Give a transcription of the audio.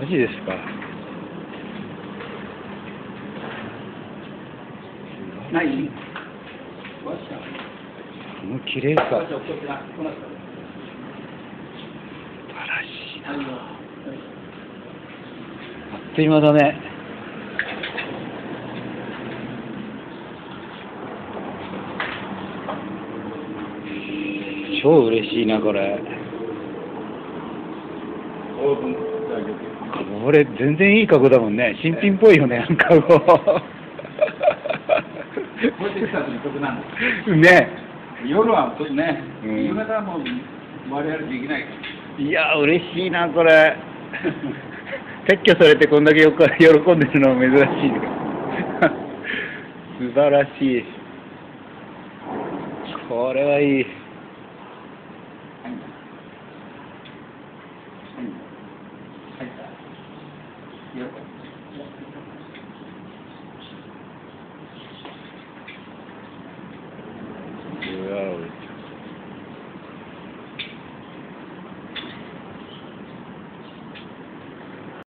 マジですか。ない？この綺麗さ素晴らしいな。あっという間だね。超嬉しいなこれこれ全然いい格好だもんね。新品っぽいよねなんかここうやって来た時得なんですうね。夜はちょっとね、うん。夕方はもう我々できない。いや嬉しいなこれ。撤去されてこんだけ喜んでるのは珍しいね素晴らしいこれはいい。はいはいようわ